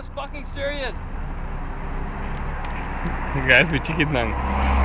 was fucking Syrian. Guys, we're it now.